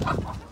Wow.